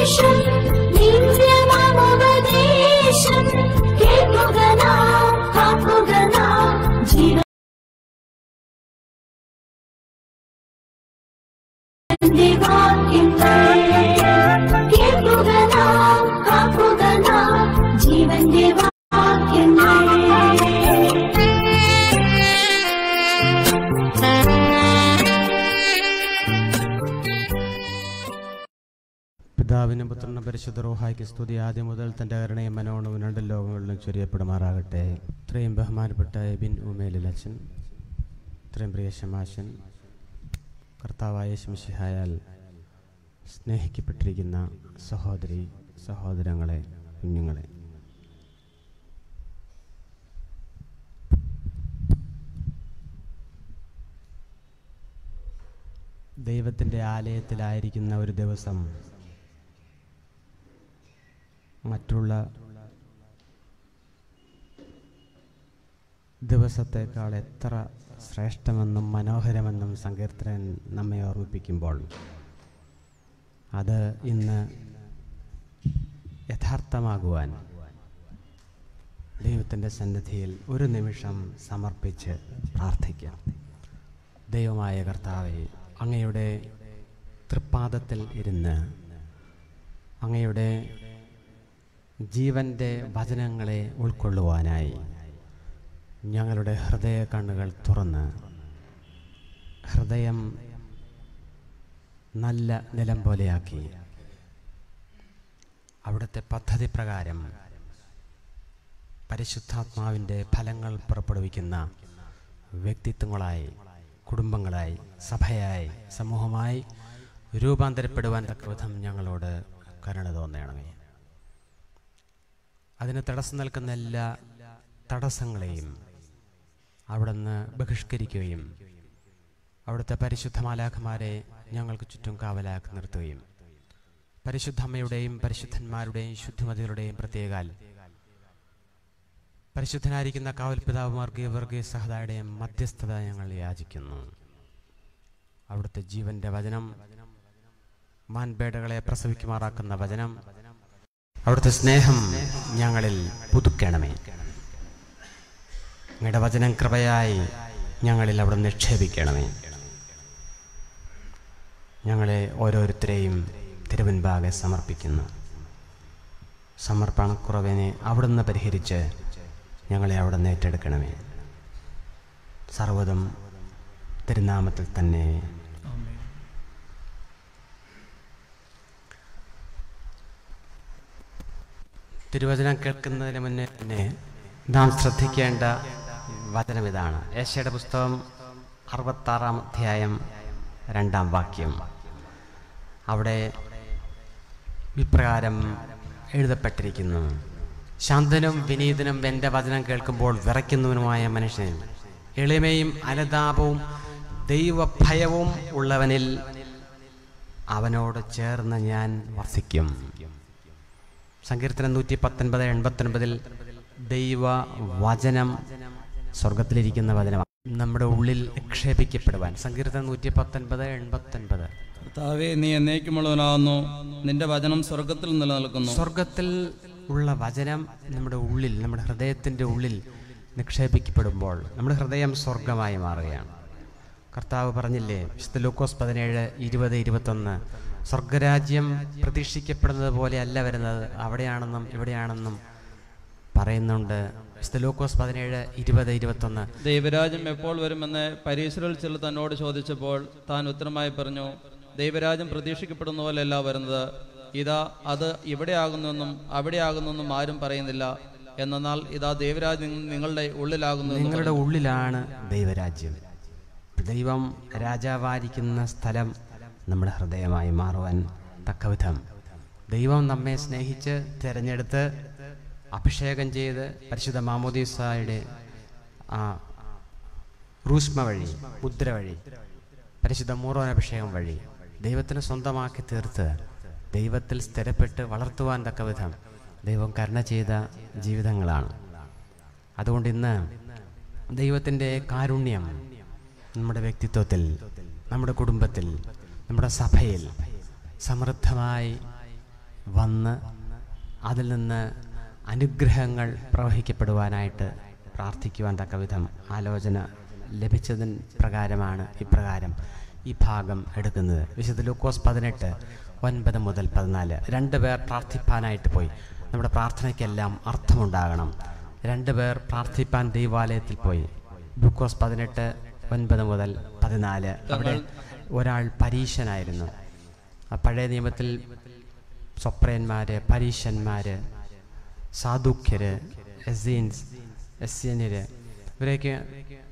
कृष्ण പിതാവിനും പുത്രനും പരിശുദ്ധ റോഹായ്ക്ക് സ്തുതി. ആദ്യം മുതൽ തന്റെ കരുണയും മനോണവും രണ്ട് ലോകങ്ങളിലും ചൊരിയപ്പെടുമാറാകട്ടെ. ഇത്രയും ബഹുമാനപ്പെട്ട എബിൻ ഉമേലിൽ അച്ഛൻ ഇത്രയും പ്രിയ ശമാശൻ കർത്താവായ ശംശിഹായാൽ സ്നേഹിക്കപ്പെട്ടിരിക്കുന്ന സഹോദരി സഹോദരങ്ങളെ കുഞ്ഞുങ്ങളെ. ദൈവത്തിന്റെ ആലയത്തിലായിരിക്കുന്ന ഒരു ദിവസം മറ്റുള്ള ദിവസത്തേക്കാൾ എത്ര ശ്രേഷ്ഠമെന്നും മനോഹരമെന്നും സങ്കീർത്തനൻ നമ്മെ ഓർമ്മിപ്പിക്കുമ്പോൾ അത് ഇന്ന് യഥാർത്ഥമാകുവാൻ ദൈവത്തിന്റെ സന്നിധിയിൽ ഒരു നിമിഷം സമർപ്പിച്ച് പ്രാർത്ഥിക്കാം. ദൈവമായ കർത്താവെ അങ്ങയുടെ തൃപ്പാദത്തിൽ ഇരുന്ന് അങ്ങയുടെ ജീവന്റെ വചനങ്ങളെ ഉൾക്കൊള്ളുവാനായി. ഞങ്ങളുടെ ഹൃദയ കണ്ണുകൾ തുറന്ന് ഹൃദയം നല്ല നിലം പോലെയാക്കി. അവിടുത്തെ പദ്ധതി പ്രകാരം പരിശുദ്ധാത്മാവിന്റെ ഫലങ്ങൾ പുറപ്പെടുവിക്കുന്ന വ്യക്തിത്വങ്ങളായി കുടുംബങ്ങളായി സഭയായി സമൂഹമായി രൂപാന്തരപ്പെടുവാൻ തക്കവിധം ഞങ്ങളോട് കരുണ തോന്നണമേ. അതിന് തടസ്സം നിൽക്കുന്ന എല്ലാ തടസ്സങ്ങളെയും അവിടുന്ന് ബഹിഷ്കരിക്കുകയും അവിടുത്തെ പരിശുദ്ധ മാലാഖമാരെ ഞങ്ങൾക്ക് ചുറ്റും കാവലാക്കി നിർത്തുകയും പരിശുദ്ധമ്മയുടെയും പരിശുദ്ധന്മാരുടെയും ശുദ്ധിമതികളുടെയും പ്രത്യേകാൽ പരിശുദ്ധനായിരിക്കുന്ന കാവൽപിതാവ് മാർഗീയ വർഗീയ സഹതായുടെയും മധ്യസ്ഥത ഞങ്ങൾ യാചിക്കുന്നു. അവിടുത്തെ ജീവന്റെ വചനം മാൻപേടകളെ പ്രസവിക്കുമാറാക്കുന്ന വചനം അവിടുത്തെ സ്നേഹം ഞങ്ങളിൽ പുതുക്കണമേ. അങ്ങയുടെ വചനം കൃപയായി ഞങ്ങളിൽ അവിടെ നിക്ഷേപിക്കണമേ. ഞങ്ങളെ ഓരോരുത്തരെയും തിരുവൻപാകെ സമർപ്പിക്കുന്നു. സമർപ്പണക്കുറവിനെ അവിടുന്ന് പരിഹരിച്ച് ഞങ്ങളെ അവിടെ ഏറ്റെടുക്കണമേ. സർവതും തിരുനാമത്തിൽ തന്നെ തിരുവചനം കേൾക്കുന്നതിന് മുന്നേ തന്നെ നാം ശ്രദ്ധിക്കേണ്ട വചനം ഇതാണ്. ഏഷ്യയുടെ പുസ്തകം അറുപത്താറാം അധ്യായം രണ്ടാം വാക്യം. അവിടെ ഇപ്രകാരം എഴുതപ്പെട്ടിരിക്കുന്നു. ശാന്തനും വിനീതനും എന്റെ വചനം കേൾക്കുമ്പോൾ വിറയ്ക്കുന്നവനുമായ മനുഷ്യൻ എളിമയും അനുതാപവും ദൈവഭയവും ഉള്ളവനിൽ അവനോട് ചേർന്ന് ഞാൻ വസിക്കും. സങ്കീർത്തനം നൂറ്റി പത്തൊൻപത് എൺപത്തൊൻപതിൽ ദൈവ വചനം സ്വർഗത്തിലിരിക്കുന്ന വചനമാണ്. നമ്മുടെ ഉള്ളിൽ നിക്ഷേപിക്കപ്പെടുവാൻ സങ്കീർത്തനം നൂറ്റി പത്തൊൻപത് എൺപത്തൊൻപത്. കർത്താവെ നീ എന്നേക്കുമുള്ളവനാകുന്നു. നിന്റെ വചനം സ്വർഗത്തിൽ നിലനിൽക്കുന്നു. സ്വർഗത്തിൽ ഉള്ള വചനം നമ്മുടെ ഉള്ളിൽ നമ്മുടെ ഹൃദയത്തിന്റെ ഉള്ളിൽ നിക്ഷേപിക്കപ്പെടുമ്പോൾ നമ്മുടെ ഹൃദയം സ്വർഗമായി മാറുകയാണ്. കർത്താവ് പറഞ്ഞില്ലേ വിശുദ്ധ ലൂക്കോസ് പതിനേഴ് ഇരുപത് ഇരുപത്തൊന്ന് സ്വർഗരാജ്യം പ്രതീക്ഷിക്കപ്പെടുന്നത് പോലെ അല്ല വരുന്നത്. അവിടെയാണെന്നും ഇവിടെയാണെന്നും പറയുന്നുണ്ട്. സ്ഥലോക്കോസ് ലൂക്കോസ് പതിനേഴ് ഇരുപത് ഇരുപത്തൊന്ന്. ദൈവരാജ്യം എപ്പോൾ വരുമെന്ന് പരീശ്വരിൽ ചില തന്നോട് ചോദിച്ചപ്പോൾ താൻ ഉത്തരമായി പറഞ്ഞു ദൈവരാജ്യം പ്രതീക്ഷിക്കപ്പെടുന്ന പോലെയല്ല വരുന്നത്. ഇതാ അത് ഇവിടെയാകുന്നെന്നും അവിടെയാകുന്നെന്നും ആരും പറയുന്നില്ല. എന്നാൽ ഇതാ ദൈവരാജ്യം നിങ്ങളുടെ ഉള്ളിലാകുന്നു നിങ്ങളുടെ ഉള്ളിലാണ് ദൈവരാജ്യം. ദൈവം രാജാവായിരിക്കുന്ന സ്ഥലം നമ്മുടെ ഹൃദയമായി മാറുവാൻ തക്കവിധം ദൈവം നമ്മെ സ്നേഹിച്ച് തിരഞ്ഞെടുത്ത് അഭിഷേകം ചെയ്ത് പരിശുദ്ധ മാമോദീസായുടെ ആ റൂസ്മ വഴി മുദ്ര വഴി പരിശുദ്ധ മൂറോൻ അഭിഷേകം വഴി ദൈവത്തിന് സ്വന്തമാക്കി തീർത്ത് ദൈവത്തിൽ സ്ഥിരപ്പെട്ട് വളർത്തുവാൻ തക്കവിധം ദൈവം കരുണ ചെയ്ത ജീവിതങ്ങളാണ്. അതുകൊണ്ട് ഇന്ന് ദൈവത്തിന്റെ കാരുണ്യം നമ്മുടെ വ്യക്തിത്വത്തിൽ നമ്മുടെ കുടുംബത്തിൽ നമ്മുടെ സഭയിൽ സമൃദ്ധമായി വന്ന് അതിൽ നിന്ന് അനുഗ്രഹങ്ങൾ പ്രവഹിക്കപ്പെടുവാനായിട്ട് പ്രാർത്ഥിക്കുവാൻ തക്ക വിധം ആലോചന ലഭിച്ചതിന് പ്രകാരമാണ് ഇപ്രകാരം ഈ ഭാഗം എടുക്കുന്നത്. വിശുദ്ധ ലൂക്കോസ് പതിനെട്ട് ഒൻപത് മുതൽ പതിനാല്. രണ്ട് പേർ പ്രാർത്ഥിപ്പാനായിട്ട് പോയി. നമ്മുടെ പ്രാർത്ഥനയ്ക്കെല്ലാം അർത്ഥമുണ്ടാകണം. രണ്ട് പേർ പ്രാർത്ഥിപ്പാൻ ദൈവാലയത്തിൽ പോയി. ലൂക്കോസ് പതിനെട്ട് ഒൻപത് മുതൽ പതിനാല്. അവിടെ ഒരാൾ പരീശനായിരുന്നു. ആ പഴയ നിയമത്തിൽ സ്വപ്രയന്മാർ പരീശന്മാര് സാധുഖ്യര് എസീൻസ് എസ്യന്യര് ഇവരെയൊക്കെ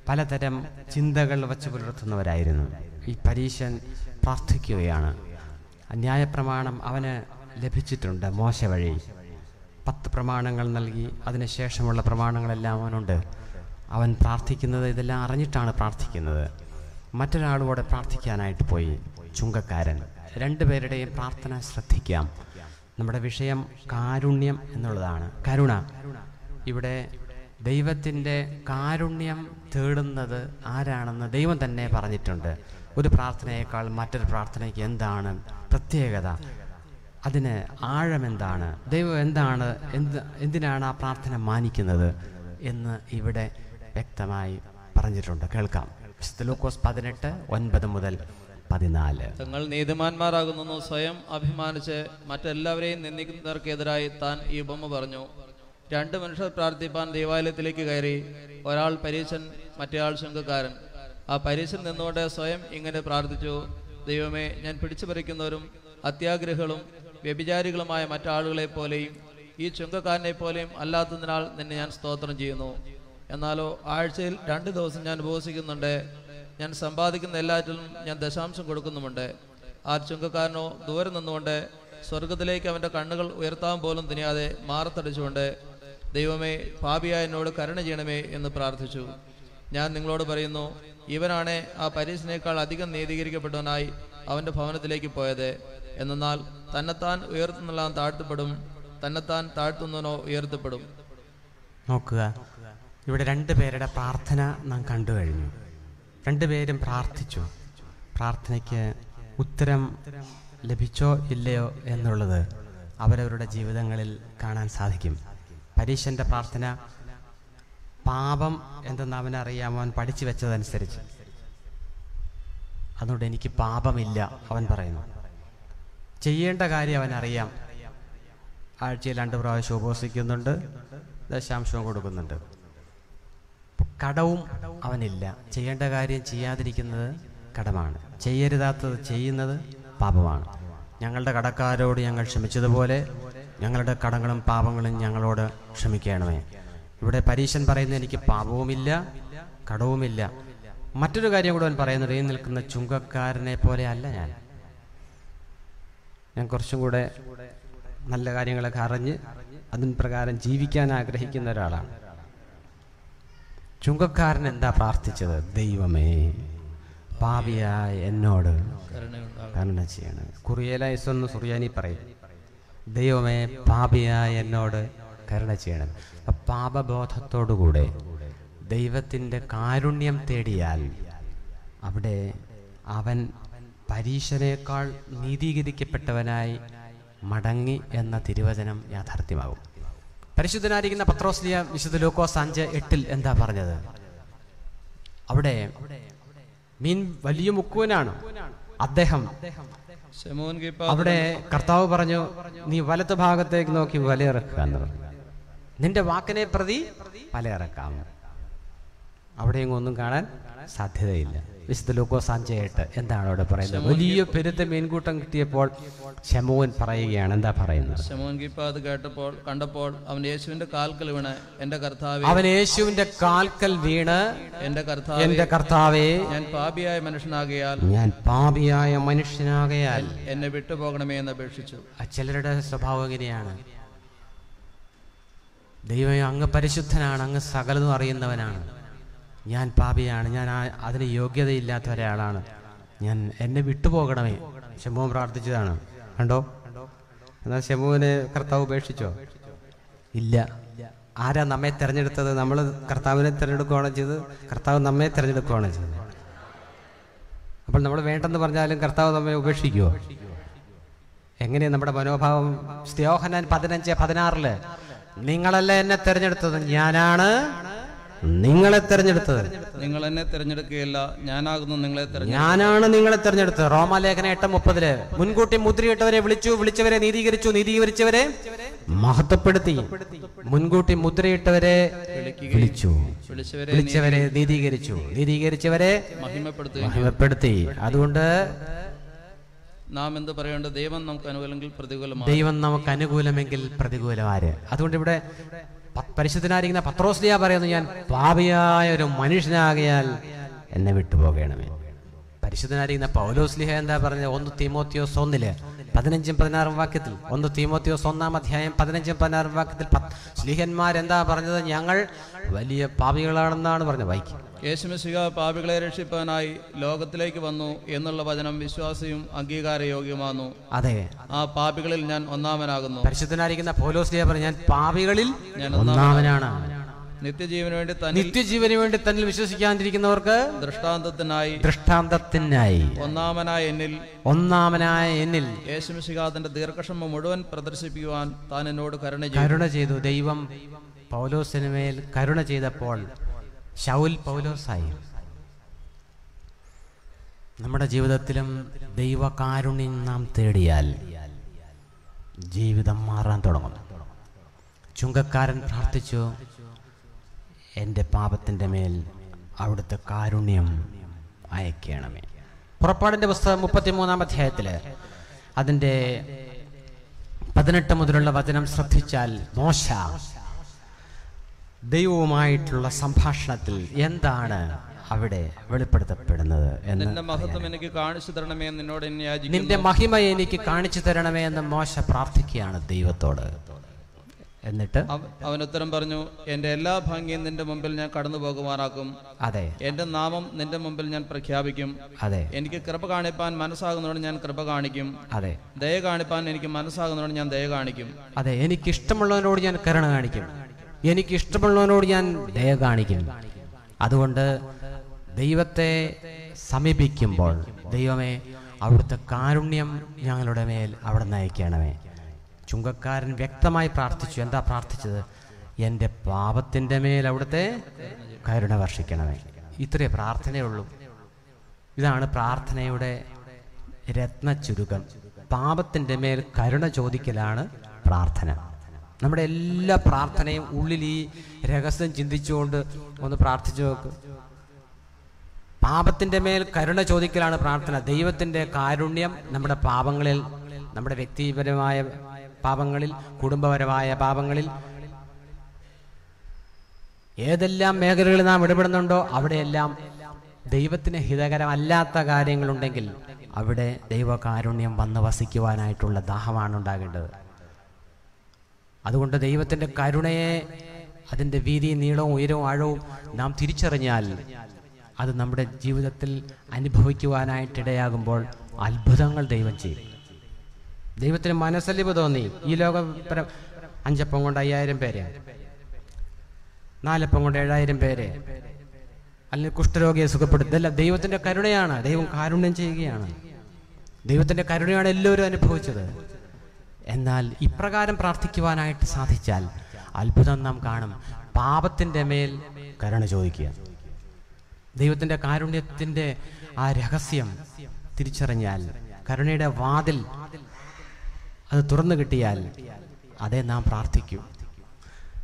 പലതരം ചിന്തകൾ വച്ച് പുലർത്തുന്നവരായിരുന്നു. ഈ പരീശൻ പ്രാർത്ഥിക്കുകയാണ്. ന്യായപ്രമാണം അവന് ലഭിച്ചിട്ടുണ്ട് മോശ വഴി. പത്ത് പ്രമാണങ്ങൾ നൽകി അതിനുശേഷമുള്ള പ്രമാണങ്ങളെല്ലാം അവനുണ്ട്. അവൻ പ്രാർത്ഥിക്കുന്നത് ഇതെല്ലാം അറിഞ്ഞിട്ടാണ് പ്രാർത്ഥിക്കുന്നത്. മറ്റൊരാളോടെ പ്രാർത്ഥിക്കാനായിട്ട് പോയി ചുങ്കക്കാരൻ. രണ്ടുപേരുടെയും പ്രാർത്ഥന ശ്രദ്ധിക്കാം. നമ്മുടെ വിഷയം കാരുണ്യം എന്നുള്ളതാണ്. കരുണ. ഇവിടെ ദൈവത്തിന്റെ കാരുണ്യം തേടുന്നത് ആരാണെന്ന് ദൈവം തന്നെ പറഞ്ഞിട്ടുണ്ട്. ഒരു പ്രാർത്ഥനയേക്കാൾ മറ്റൊരു പ്രാർത്ഥനയ്ക്ക് എന്താണ് പ്രത്യേകത? അതിന് ആഴമെന്താണ് ദൈവം എന്താണ് എന്ത് എന്തിനാണ് ആ പ്രാർത്ഥന മാനിക്കുന്നത് എന്ന് ഇവിടെ വ്യക്തമായി പറഞ്ഞിട്ടുണ്ട്. കേൾക്കാം. വിശുദ്ധ ലൂക്കോസ് പതിനെട്ട് ഒൻപത് മുതൽ പതിനാല്. തങ്ങൾ നീതിമാന്മാരാകുന്നു സ്വയം അഭിമാനിച്ച് മറ്റെല്ലാവരെയും നിന്ദിക്കുന്നവർക്കെതിരായി താൻ ഈ ഉപമ പറഞ്ഞു. രണ്ട് മനുഷ്യർ പ്രാർത്ഥിപ്പാൻ ദേവാലയത്തിലേക്ക് കയറി ഒരാൾ പരീശൻ മറ്റേയാൾ ശുങ്കക്കാരൻ ആ പരീശൻ നിന്നുകൊണ്ട് സ്വയം ഇങ്ങനെ പ്രാർത്ഥിച്ചു ദൈവമേ ഞാൻ പിടിച്ചു പറിക്കുന്നവരും അത്യാഗ്രഹികളും വ്യഭിചാരികളുമായ മറ്റാളുകളെ പോലെയും ഈ ചുങ്കക്കാരനെ പോലെയും അല്ലാത്തതിനാൽ നിന്നെ ഞാൻ സ്തോത്രം ചെയ്യുന്നു. എന്നാലോ ആഴ്ചയിൽ രണ്ട് ദിവസം ഞാൻ ഉപവസിക്കുന്നുണ്ട്. ഞാൻ സമ്പാദിക്കുന്ന എല്ലാറ്റിലും ഞാൻ ദശാംശം കൊടുക്കുന്നുമുണ്ട്. ആ ചുങ്കക്കാരനോ ദൂരെ നിന്നുകൊണ്ട് സ്വർഗത്തിലേക്ക് അവന്റെ കണ്ണുകൾ ഉയർത്താൻ പോലും തിനിയാതെ മാറത്തടിച്ചുകൊണ്ട് ദൈവമേ പാപിയായ എന്നോട് കരുണ ചെയ്യണമേ എന്ന് പ്രാർത്ഥിച്ചു. ഞാൻ നിങ്ങളോട് പറയുന്നു ഇവനാണ് ആ പരീക്ഷനേക്കാൾ അധികം നീതീകരിക്കപ്പെട്ടവനായി അവന്റെ ഭവനത്തിലേക്ക് പോയത്. എന്നാൽ തന്നെത്താൻ ഉയർത്തുന്നതെല്ലാം താഴ്ത്തപ്പെടും തന്നെത്താൻ താഴ്ത്തുന്നവനോ ഉയർത്തപ്പെടും. നോക്കുക. ഇവിടെ രണ്ട് പേരുടെ പ്രാർത്ഥന നാം കണ്ടു കഴിഞ്ഞു. രണ്ടുപേരും പ്രാർത്ഥിച്ചു. പ്രാർത്ഥനയ്ക്ക് ഉത്തരം ലഭിച്ചോ ഇല്ലയോ എന്നുള്ളത് അവരവരുടെ ജീവിതങ്ങളിൽ കാണാൻ സാധിക്കും. പരീശന്റെ പ്രാർത്ഥന പാപം എന്തെന്ന് അവനറിയാമോ അവൻ പഠിച്ചു വെച്ചതനുസരിച്ച്. അതുകൊണ്ട് എനിക്ക് പാപമില്ല അവൻ പറയുന്നു. ചെയ്യേണ്ട കാര്യം അവൻ അറിയാം. ആഴ്ചയിൽ രണ്ട് പ്രാവശ്യം ഉപവസിക്കുന്നുണ്ട് ദശാംശവും കൊടുക്കുന്നുണ്ട്. കടവും അവനില്ല. ചെയ്യേണ്ട കാര്യം ചെയ്യാതിരിക്കുന്നത് കടമാണ്. ചെയ്യരുതാത്തത് ചെയ്യുന്നത് പാപമാണ്. ഞങ്ങളുടെ കടക്കാരോട് ഞങ്ങൾ ക്ഷമിച്ചതുപോലെ ഞങ്ങളുടെ കടങ്ങളും പാപങ്ങളും ഞങ്ങളോട് ക്ഷമിക്കണമേ. ഇവിടെ പരീശൻ പറയുന്നത് എനിക്ക് പാപവുമില്ല കടവുമില്ല. മറ്റൊരു കാര്യം കൂടെ അവൻ പറയുന്നത് ഈ നിൽക്കുന്ന ചുങ്കക്കാരനെ പോലെ അല്ല ഞാൻ. ഞാൻ കുറച്ചും കൂടെ നല്ല കാര്യങ്ങളൊക്കെ അറിഞ്ഞ് അതിന് പ്രകാരം ജീവിക്കാൻ ആഗ്രഹിക്കുന്ന ഒരാളാണ്. ചുങ്കക്കാരൻ എന്താ പ്രാർത്ഥിച്ചത്? ദൈവമേ പാപിയായ എന്നോട് കരുണ ചെയ്യണം. കുറിയലൈസൊന്ന് സുറിയാനി പറയും. ദൈവമേ പാപിയായ എന്നോട് കരുണ ചെയ്യണം. പാപബോധത്തോടുകൂടെ ദൈവത്തിന്റെ കാരുണ്യം തേടിയാൽ അവിടെ അവൻ പരീക്ഷനേക്കാൾ നീതീകരിക്കപ്പെട്ടവനായി മടങ്ങി എന്ന തിരുവചനം യാഥാർത്ഥ്യമാകും. പരിശുദ്ധനായിരിക്കുന്ന പത്രോസ്ലിയ വിശുദ്ധ ലൂക്കോസ് അഞ്ച് എട്ടിൽ എന്താ പറഞ്ഞത്? അവിടെ മീൻ വലിയ മുക്കുവനാണ്. അദ്ദേഹം അവിടെ കർത്താവ് പറഞ്ഞു നീ വലത്ത് ഭാഗത്തേക്ക് നോക്കി വലയിറക്കുക എന്ന് പറഞ്ഞു. നിന്റെ വാക്കിനെ പ്രതി വലയിറക്കാം. അവിടെയെങ്ങും ഒന്നും കാണാൻ സാധ്യതയില്ല. വിശുദ്ധ ലൂക്കോസ് അഞ്ച് എന്താണ് അവിടെ പറയുന്നത്? വലിയ പെരുത്ത മീൻകൂട്ടം കിട്ടിയപ്പോൾ ശമോൻ പറയുകയാണ് എന്താ പറയുന്നത്? ശമോൻ കീപ്പ അത് കേട്ടപ്പോൾ കണ്ടപ്പോൾ അവൻ യേശുവിന്റെ കാൽക്കൽ വീണ് എന്റെ കർത്താവ്. അവൻ യേശുവിന്റെ കാൽക്കൽ വീണ് എന്റെ കർത്താവ് എന്റെ കർത്താവേ ഞാൻ പാപിയായ മനുഷ്യനാകയാൽ ഞാൻ പാപിയായ മനുഷ്യനാകയാൽ എന്നെ വിട്ടുപോകണമേ എന്ന് അപേക്ഷിച്ചു. ചിലരുടെ സ്വഭാവം എങ്ങനെയാണ്? ദൈവം അങ്ങ് പരിശുദ്ധനാണ് അങ്ങ് സകലതും അറിയുന്നവനാണ്. ഞാൻ പാപിയാണ് ഞാൻ അതിന് യോഗ്യതയില്ലാത്ത ഒരാളാണ്. ഞാൻ എന്നെ വിട്ടുപോകണമേ. ശംഭുവൻ പ്രാർത്ഥിച്ചതാണ്. കണ്ടോ? എന്നാൽ ശംഭുവിനെ കർത്താവ് ഉപേക്ഷിച്ചോ? ഇല്ല. ആരാ നമ്മെ തിരഞ്ഞെടുത്തത്? നമ്മൾ കർത്താവിനെ തിരഞ്ഞെടുക്കുകയാണ് ചെയ്തത്? കർത്താവ് നമ്മെ തിരഞ്ഞെടുക്കുകയാണ് ചെയ്തത്? അപ്പോൾ നമ്മൾ വേണ്ടെന്ന് പറഞ്ഞാലും കർത്താവ് നമ്മെ ഉപേക്ഷിക്കുമോ എങ്ങനെയാ നമ്മുടെ മനോഭാവം? സ്ത്യോഹനാൻ പതിനഞ്ച് പതിനാറിൽ നിങ്ങളല്ല എന്നെ തിരഞ്ഞെടുത്തത്? ഞാനാണ്. നിങ്ങളെ തെരഞ്ഞെടുത്തത്. നിങ്ങൾ എന്നെ തിരഞ്ഞെടുക്കുകയില്ല ഞാനാകുന്നു നിങ്ങളെ ഞാനാണ് നിങ്ങളെ തെരഞ്ഞെടുത്തത്. റോമാലേഖന എട്ട് മുപ്പതിൽ മുൻകൂട്ടി മുദ്രയിട്ടവരെ വിളിച്ചു വിളിച്ചവരെ നീതീകരിച്ചു നീതീകരിച്ചവരെ മഹത്വപ്പെടുത്തി. മുൻകൂട്ടി മുദ്രയിട്ടവരെ വിളിച്ചു. വിളിച്ചവരെ നീതീകരിച്ചു. നീതീകരിച്ചവരെ മഹിമപ്പെടുത്തി. അതുകൊണ്ട് നാം എന്ത് പറയേണ്ടത്? ദൈവം നമുക്ക് അനുകൂലമെങ്കിൽ പ്രതികൂലം ദൈവം നമുക്ക് അനുകൂലമെങ്കിൽ പ്രതികൂലമാര് അതുകൊണ്ട് ഇവിടെ പരിശുദ്ധനായിരിക്കുന്ന പത്രോസ്ലിയ പറയുന്നു ഞാൻ പാപിയായ ഒരു മനുഷ്യനാകിയാൽ എന്നെ വിട്ടുപോകണമേ. പരിശുദ്ധനായിരിക്കുന്ന പൗലോസ്ലിഹ എന്താ പറഞ്ഞത്? ഒന്ന് തീമോത്തിയോസ് ഒന്നിൽ പതിനഞ്ചും പതിനാറും വാക്യത്തിൽ ഒന്ന് തീമോത്തിയോസ് ഒന്നാം അധ്യായം പതിനഞ്ചും പതിനാറും വാക്യത്തിൽ സ്ലിഹന്മാർ എന്താ പറഞ്ഞത്? ഞങ്ങൾ വലിയ പാപികളാണെന്നാണ് പറഞ്ഞത്. വായിക്കും. യേശുമിശിക പാപികളെ രക്ഷിപ്പാനായി ലോകത്തിലേക്ക് വന്നു എന്നുള്ള വചനം വിശ്വാസിയും അംഗീകാരയോഗ്യമാകുന്നു അതെ. ആ പാപികളിൽ ഞാൻ ഒന്നാമനാകുന്നു. പരിശുദ്ധനായിരിക്കുന്ന പോലോസ് ഞാൻ പാപികളിൽ ഞാൻ ഒന്നാമനാണ്. നിത്യജീവന് വേണ്ടി തന്നെ നിത്യജീവന് വേണ്ടി തന്നിൽ വിശ്വസിക്കാതിരിക്കുന്നവർക്ക് ദൃഷ്ടാന്തത്തിനായി ദൃഷ്ടാന്തത്തിനായി ഒന്നാമനായ എന്നിൽ ഒന്നാമനായ എന്നിൽ യേശുമിശിക തന്റെ ദീർഘക്ഷമ മുഴുവൻ പ്രദർശിപ്പിക്കുവാൻ താൻ എന്നോട് കരുണ ചെയ്തു. കരുണ ചെയ്തു. ദൈവം പൗലോസിനുമേൽ കരുണ ചെയ്തപ്പോൾ ശൗൽ പൗലോസായി നമ്മുടെ ജീവിതത്തിലും ദൈവകാരുണ്യം നാം തേടിയാൽ ജീവിതം മാറാൻ തുടങ്ങും. ചുങ്കക്കാരൻ പ്രാർത്ഥിച്ചു എന്റെ പാപത്തിന്റെ മേൽ അവിടുത്തെ കാരുണ്യം അയക്കണമേ. പുറപ്പാടിന്റെ പുസ്തകം മുപ്പത്തിമൂന്നാം അധ്യായത്തിൽ അതിന്റെ പതിനെട്ട് മുതലുള്ള വചനം ശ്രദ്ധിച്ചാൽ മോശ ദൈവവുമായിട്ടുള്ള സംഭാഷണത്തിൽ എന്താണ് അവിടെ വെളിപ്പെടുത്തപ്പെടുന്നത് നിന്റെ മഹത്വം എനിക്ക് കാണിച്ചു തരണമേ നിന്നോട് നിന്റെ മഹിമ എനിക്ക് കാണിച്ചു തരണമേ എന്ന് മോശ പ്രാർത്ഥിക്കുകയാണ് ദൈവത്തോട്. എന്നിട്ട്? അവൻ ഉത്തരം പറഞ്ഞു എന്റെ എല്ലാ ഭംഗിയും നിന്റെ മുമ്പിൽ ഞാൻ കടന്നു പോകുമാറാക്കും അതെ. എന്റെ നാമം നിന്റെ മുമ്പിൽ ഞാൻ പ്രഖ്യാപിക്കും. അതെ. എനിക്ക് കൃപ കാണിപ്പാൻ മനസ്സാകുന്നതോട് ഞാൻ കൃപ കാണിക്കും. അതെ. ദയ കാണിപ്പാൻ എനിക്ക് മനസ്സാകുന്നതോട് ഞാൻ ദയ കാണിക്കും. അതെ എനിക്ക് ഇഷ്ടമുള്ളവനോട് ഞാൻ കരുണ കാണിക്കും. എനിക്ക് ഇഷ്ടമുള്ളവനോട് ഞാൻ ദയ കാണിക്കുന്നു അതുകൊണ്ട് ദൈവത്തെ സമീപിക്കുമ്പോൾ ദൈവമേ അവിടുത്തെ കാരുണ്യം ഞങ്ങളുടെ മേൽ അവിടെ നയിക്കണമേ ചുങ്കക്കാരൻ വ്യക്തമായി പ്രാർത്ഥിച്ചു. എന്താ പ്രാർത്ഥിച്ചത്? എന്റെ പാപത്തിന്റെ മേൽ അവിടുത്തെ കരുണ വർഷിക്കണമേ. ഇത്രേ പ്രാർത്ഥനയുള്ളൂ. ഇതാണ് പ്രാർത്ഥനയുടെ രത്ന ചുരുക്കം പാപത്തിന്റെ മേൽ കരുണ ചോദിക്കലാണ് പ്രാർത്ഥന. നമ്മുടെ എല്ലാ പ്രാർത്ഥനയും ഉള്ളിൽ ഈ രഹസ്യം ചിന്തിച്ചുകൊണ്ട് ഒന്ന് പ്രാർത്ഥിച്ചു നോക്ക്. പാപത്തിന്റെ മേൽ കരുണ ചോദിക്കലാണ് പ്രാർത്ഥന. ദൈവത്തിന്റെ കാരുണ്യം നമ്മുടെ പാപങ്ങളിൽ നമ്മുടെ വ്യക്തിപരമായ പാപങ്ങളിൽ കുടുംബപരമായ പാപങ്ങളിൽ. ഏതെല്ലാം മേഖലകളിൽ നാം ഇടപെടുന്നുണ്ടോ അവിടെയെല്ലാം ദൈവത്തിന് ഹിതകരമല്ലാത്ത കാര്യങ്ങളുണ്ടെങ്കിൽ അവിടെ ദൈവകാരുണ്യം വന്ന് വസിക്കുവാനായിട്ടുള്ള ദാഹമാണ് ഉണ്ടാകേണ്ടത്. അതുകൊണ്ട് ദൈവത്തിന്റെ കരുണയെ അതിന്റെ വീതി നീളവും ഉയരവും ആഴവും നാം തിരിച്ചറിഞ്ഞാൽ അത് നമ്മുടെ ജീവിതത്തിൽ അനുഭവിക്കുവാനായിട്ടിടയാകുമ്പോൾ അത്ഭുതങ്ങൾ ദൈവം ചെയ്യും. ദൈവത്തിന് മനസ്സലിവ് തോന്നി. ഈ ലോക അഞ്ചപ്പം കൊണ്ട് അയ്യായിരം പേരെ നാലപ്പം കൊണ്ട് ഏഴായിരം പേരെ അല്ലെങ്കിൽ കുഷ്ഠരോഗിയെ സുഖപ്പെടുത്തി ഇതെല്ലാം ദൈവത്തിന്റെ കരുണയാണ്. ദൈവം കാരുണ്യം ചെയ്യുകയാണ്. ദൈവത്തിന്റെ കരുണയാണ് എല്ലാവരും അനുഭവിച്ചത്. എന്നാൽ ഇപ്രകാരം പ്രാർത്ഥിക്കുവാനായിട്ട് സാധിച്ചാൽ അത്ഭുതം നാം കാണും. പാപത്തിന്റെ മേൽ കരുണ ചോദിക്കുക. ദൈവത്തിന്റെ കാരുണ്യത്തിന്റെ ആ രഹസ്യം തിരിച്ചറിഞ്ഞാൽ കരുണയുടെ വാതിൽ അത് തുറന്നു കിട്ടിയാൽ അതേ നാം പ്രാർത്ഥിക്കൂ.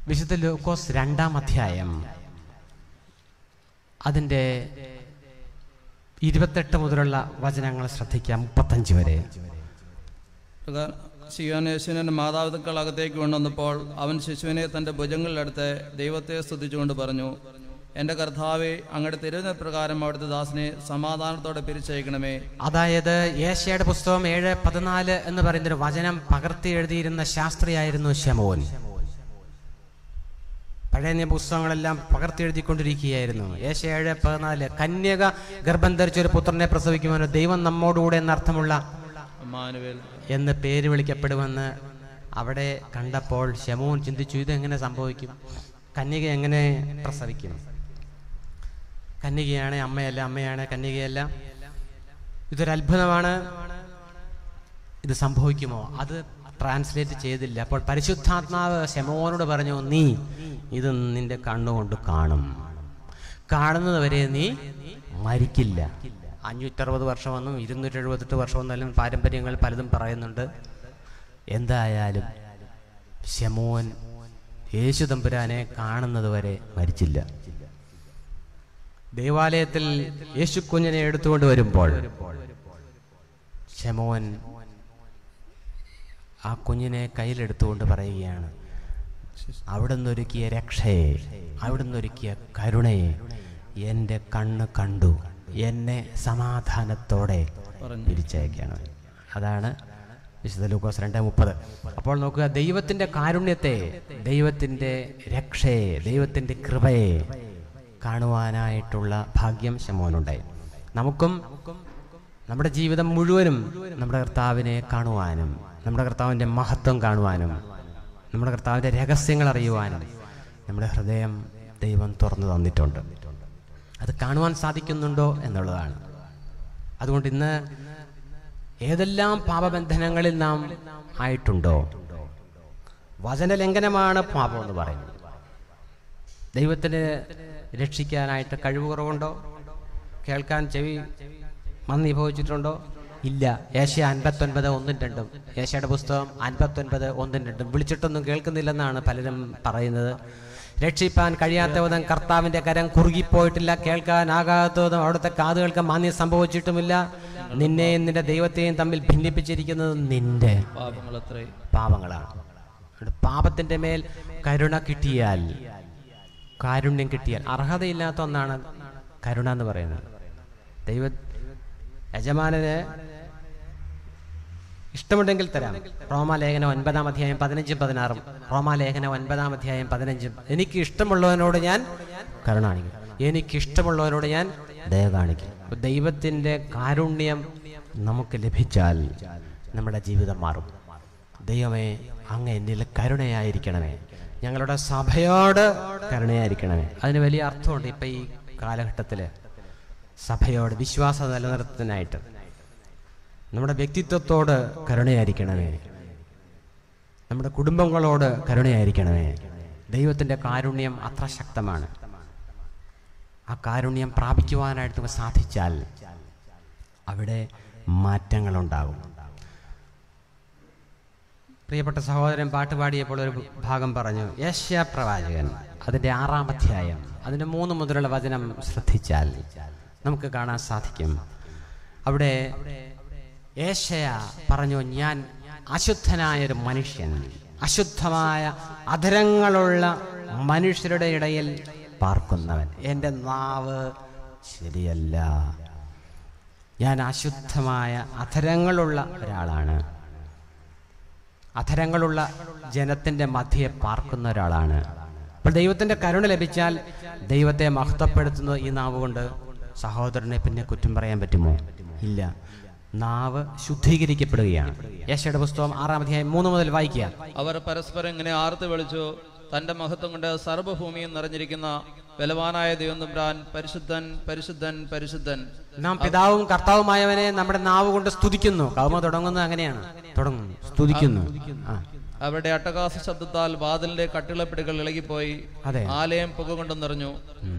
വിശുദ്ധ ലൂക്കോസ് രണ്ടാം അധ്യായം അതിന്റെ ഇരുപത്തെട്ട് മുതലുള്ള വചനങ്ങൾ ശ്രദ്ധിക്കാം. മുപ്പത്തഞ്ച് വരെ. ശിയോൻ യേശുവിനെ മാതാപിതാക്കൾ അകത്തേക്ക് കൊണ്ടുവന്നപ്പോൾ അവൻ ശിശുവിനെ തന്റെ ഭുജങ്ങളിലെടുത്ത് ദൈവത്തെ സ്തുതിച്ചുകൊണ്ട് പറഞ്ഞു എന്റെ കർത്താവെ അങ്ങയുടെ തിരുവന പ്രകാരം അവിടുത്തെ ദാസിനെ സമാധാനത്തോടെ പിരിച്ചയക്കണമേ. അതായത് ഏഷ്യയുടെ പുസ്തകം ഏഴ് പതിനാല് എന്ന് പറയുന്ന ഒരു വചനം പകർത്തി എഴുതിയിരുന്ന ശാസ്ത്രിയായിരുന്നു ശമോൻ. പഴയ പുസ്തകങ്ങളെല്ലാം പകർത്തി എഴുതിക്കൊണ്ടിരിക്കുകയായിരുന്നു. ഏഷ്യ ഏഴ് പതിനാല് കന്യക ഗർഭം ധരിച്ച ഒരു പുത്രനെ പ്രസവിക്കുവാനോ ദൈവം നമ്മോടുകൂടെ എന്നർത്ഥമുള്ള മാനുവേൽ എന്ന് പേര് വിളിക്കപ്പെടുമെന്ന് അവിടെ കണ്ടപ്പോൾ ശമോൻ ചിന്തിച്ചു ഇതെങ്ങനെ സംഭവിക്കും? കന്യക എങ്ങനെ പ്രസവിക്കും? കന്യകയാണ് അമ്മയല്ല അമ്മയാണ് കന്യകയല്ല. ഇതൊരത്ഭുതമാണ്. ഇത് സംഭവിക്കുമോ? അത് ട്രാൻസ്ലേറ്റ് ചെയ്തില്ല. അപ്പോൾ പരിശുദ്ധാത്മാവ് ശമോനോട് പറഞ്ഞു നീ ഇത് നിന്റെ കണ്ണുകൊണ്ട് കാണും. കാണുന്നത് വരെ നീ മരിക്കില്ല. അഞ്ഞൂറ്ററുപത് വർഷമെന്നും ഇരുന്നൂറ്റി എഴുപത്തെട്ട് വർഷമെന്നെല്ലാം പാരമ്പര്യങ്ങൾ പലതും പറയുന്നുണ്ട്. എന്തായാലും ശമോൻ യേശു തമ്പുരാനെ കാണുന്നത് വരെ മരിച്ചില്ല. ദേവാലയത്തിൽ യേശു കുഞ്ഞിനെ എടുത്തുകൊണ്ട് വരുമ്പോൾ ശമോൻ ആ കുഞ്ഞിനെ കയ്യിലെടുത്തുകൊണ്ട് പറയുകയാണ് അവിടുന്നൊരുക്കിയ രക്ഷയെ അവിടുന്നൊരുക്കിയ കരുണയെ എന്റെ കണ്ണ് കണ്ടു. എന്നെ സമാധാനത്തോടെ തിരിച്ചയക്കുകയാണ് അതാണ് വിശുദ്ധ ലൂക്കോസ് രണ്ട് മുപ്പത്. അപ്പോൾ നോക്കുക ദൈവത്തിന്റെ കാരുണ്യത്തെ ദൈവത്തിന്റെ രക്ഷയെ ദൈവത്തിന്റെ കൃപയെ കാണുവാനായിട്ടുള്ള ഭാഗ്യം ശമോനുണ്ടായി. നമുക്കും നമ്മുടെ ജീവിതം മുഴുവനും നമ്മുടെ കർത്താവിനെ കാണുവാനും നമ്മുടെ കർത്താവിന്റെ മഹത്വം കാണുവാനും നമ്മുടെ കർത്താവിന്റെ രഹസ്യങ്ങൾ അറിയുവാനും നമ്മുടെ ഹൃദയം ദൈവം തുറന്നു തന്നിട്ടുണ്ട്. അത് കാണുവാൻ സാധിക്കുന്നുണ്ടോ എന്നുള്ളതാണ്. അതുകൊണ്ട് ഇന്ന് ഏതെല്ലാം പാപബന്ധനങ്ങളിൽ നാം ആയിട്ടുണ്ടോ? വചനലംഘനമാണ് പാപം എന്ന് പറയുന്നത്. ദൈവത്തിന് രക്ഷിക്കാനായിട്ട് കഴിവ് കുറവുണ്ടോ? കേൾക്കാൻ ചെവി മന്ദി ഭവിച്ചിട്ടുണ്ടോ? ഇല്ല. ഏഷ്യ അൻപത്തൊൻപത് ഒന്നും രണ്ടും. ഏഷ്യയുടെ പുസ്തകം അൻപത്തൊൻപത് ഒന്നും രണ്ടും. വിളിച്ചിട്ടൊന്നും കേൾക്കുന്നില്ലെന്നാണ് പലരും പറയുന്നത്. രക്ഷിപ്പാൻ കഴിയാത്ത വിധം കർത്താവിന്റെ കരം കുറുകിപ്പോയിട്ടില്ല. കേൾക്കാനാകാത്ത വിധം അവിടുത്തെ കാതുകൾക്ക് മാന്യം സംഭവിച്ചിട്ടുമില്ല. നിന്നെയും നിന്റെ ദൈവത്തെയും തമ്മിൽ ഭിന്നിപ്പിച്ചിരിക്കുന്നത് നിന്റെ പാപങ്ങളാണ്. പാപത്തിന്റെ മേൽ കരുണ കിട്ടിയാൽ കാരുണ്യം കിട്ടിയാൽ അർഹതയില്ലാത്ത ഒന്നാണ് കരുണ എന്ന് പറയുന്നത്. ദൈവ യജമാനന് ഇഷ്ടമുണ്ടെങ്കിൽ തരാം. റോമാലേഖനം ഒൻപതാം അധ്യായം പതിനഞ്ചും പതിനാറും. റോമാലേഖനം ഒൻപതാം അധ്യായം പതിനഞ്ചും. എനിക്ക് ഇഷ്ടമുള്ളവനോട് ഞാൻ കരുണ കാണിക്കും. എനിക്ക് ഇഷ്ടമുള്ളവനോട് ഞാൻ ദയ കാണിക്കും. ദൈവത്തിന്റെ കാരുണ്യം നമുക്ക് ലഭിച്ചാൽ നമ്മുടെ ജീവിതം മാറും. ദൈവമേ അങ്ങ് എന്നിൽ കരുണയായിരിക്കണമേ. ഞങ്ങളുടെ സഭയോട് കരുണയായിരിക്കണമേ. അതിന് വലിയ അർത്ഥമുണ്ട് ഇപ്പം ഈ കാലഘട്ടത്തിൽ സഭയോട് വിശ്വാസം നിലനിർത്തുന്നതിനായിട്ട്. നമ്മുടെ വ്യക്തിത്വത്തോട് കരുണയായിരിക്കണമേ. നമ്മുടെ കുടുംബങ്ങളോട് കരുണയായിരിക്കണമേ. ദൈവത്തിന്റെ കാരുണ്യം അത്ര ശക്തമാണ്. ആ കാരുണ്യം പ്രാപിക്കുവാനായിട്ട് സാധിച്ചാൽ അവിടെ മാറ്റങ്ങളുണ്ടാകും. പ്രിയപ്പെട്ട സഹോദരൻ പാട്ട് പാടിയപ്പോൾ ഒരു ഭാഗം പറഞ്ഞു യേശയ പ്രവാചകൻ. അതിന്റെ ആറാം അധ്യായം അതിന്റെ മൂന്ന് മുതലുള്ള വചനം ശ്രദ്ധിച്ചാൽ നമുക്ക് കാണാൻ സാധിക്കും. അവിടെ ഏശയ പറഞ്ഞു ഞാൻ അശുദ്ധനായൊരു മനുഷ്യൻ. അശുദ്ധമായ അധരങ്ങളുള്ള മനുഷ്യരുടെ ഇടയിൽ പാർക്കുന്നവൻ. എന്റെ നാവ് ശരിയല്ല. ഞാൻ അശുദ്ധമായ അധരങ്ങളുള്ള ഒരാളാണ്. അധരങ്ങളുള്ള ജനത്തിന്റെ മധ്യയെ പാർക്കുന്ന ഒരാളാണ്. അപ്പോൾ ദൈവത്തിന്റെ കരുണ ലഭിച്ചാൽ ദൈവത്തെ മഹത്വപ്പെടുത്തുന്നത് ഈ നാവ് കൊണ്ട് സഹോദരനെ പിന്നെ കുറ്റം പറയാൻ പറ്റുമോ? ഇല്ല. നാവ് ശുദ്ധീകരിക്കപ്പെടുകയാണ്. യേശയുടെ പുസ്തകം ആറാം അധ്യായം മൂന്ന് മുതൽ വായിക്കുക. അവർ പരസ്പരം ഇങ്ങനെ ആർത്ത് വിളിച്ചു തന്റെ മഹത്വം കൊണ്ട് സർവഭൂമിയും നിറഞ്ഞിരിക്കുന്ന ബലവാനായ ദൈവം തമ്പുരാൻ പരിശുദ്ധൻ പരിശുദ്ധൻ പരിശുദ്ധൻ. നാം പിതാവും കർത്താവുമായവനെ നമ്മുടെ നാവ് കൊണ്ട് സ്തുതിക്കുന്നു. കൗമ തുടങ്ങുന്നത് അങ്ങനെയാണ്. തുടങ്ങുന്നു. സ്തുതിക്കുന്നു. അവരുടെ അട്ടകാസ ശബ്ദത്താൽ വാതിലിന്റെ കട്ടിളപ്പിടികൾ ഇളകിപ്പോയി. ആലയം പുക കൊണ്ട് നിറഞ്ഞു.